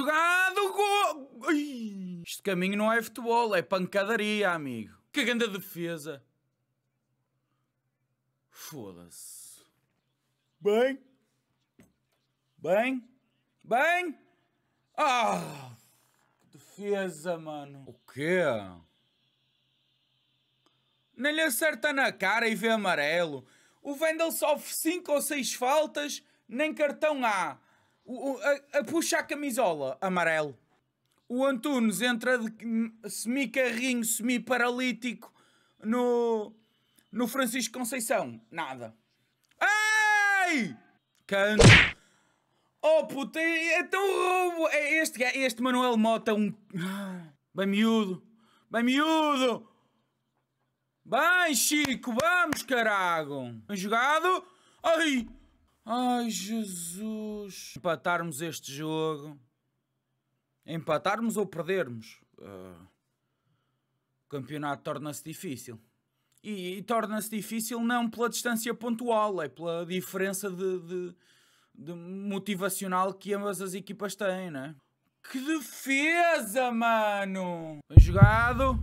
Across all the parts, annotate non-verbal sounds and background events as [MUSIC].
jogado, gol! Ai, este caminho não é futebol, é pancadaria, amigo. Que grande defesa. Foda-se. Bem. Bem. Bem. Ah! Que defesa, mano. O quê? Nem lhe acerta na cara e vê amarelo. O Vendel sofre 5 ou 6 faltas, nem cartão há. O, a, a puxa a camisola, amarelo. O Antunes entra semi-carrinho, semi-paralítico no, no Francisco Conceição. Nada. Ei! Canto. Oh puta, é tão roubo. É este, este Manuel Mota, um. Bem miúdo. Bem miúdo. Bem, Chico, vamos, carago. Bem jogado. Ai! Ai, Jesus. Empatarmos este jogo. Empatarmos ou perdermos. Uh, o campeonato torna-se difícil. E, e torna-se difícil não pela distância pontual, é pela diferença de, de, de motivacional que ambas as equipas têm, né? Que defesa, mano! Bem jogado.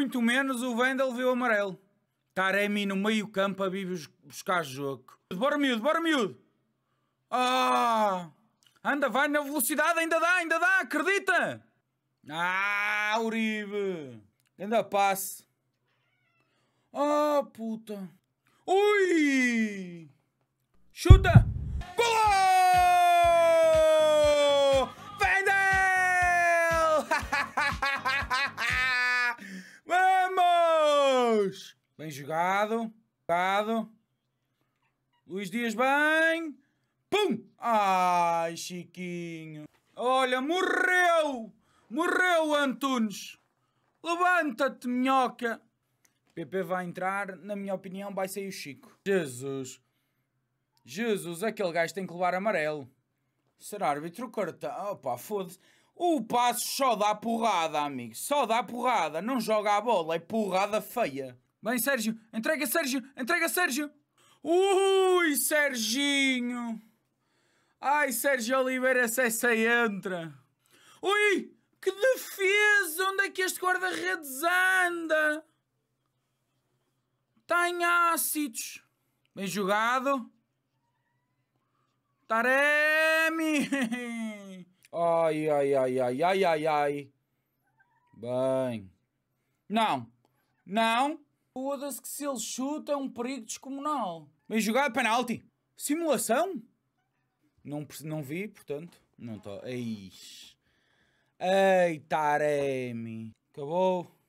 Muito menos o Vendel viu amarelo. Taremi no meio campo a vir buscar jogo. Bora miúdo, bora miúdo! Ah! Anda, vai na velocidade, ainda dá, ainda dá, acredita! Ah, Uribe! Ainda passe. Ah, puta! Ui! Chuta! Bem jogado. Jogado. Luís Dias bem. Pum! Ai, Chiquinho. Olha, morreu! Morreu, Antunes! Levanta-te, minhoca! PP vai entrar, na minha opinião, vai sair o Chico. Jesus! Jesus, aquele gajo tem que levar amarelo. Ser árbitro cartão. Opa, foda-se. O passo só dá porrada, amigo. Só dá porrada. Não joga a bola. É porrada feia. Bem, Sérgio. Entrega, Sérgio. Entrega, Sérgio. Ui, Serginho. Ai, Sérgio Oliveira, se essa entra. Ui, que defesa. Onde é que este guarda-redes anda? Está em ácidos. Bem jogado. Taremi! [LAUGHS] Ai, ai, ai, ai, ai, ai, ai. Bem. Não. Não. Foda-se que se ele chuta é um perigo descomunal. Bem jogado, penalti. Simulação? Não, não vi, portanto. Não estou. Ei. Ei, Taremi. Acabou.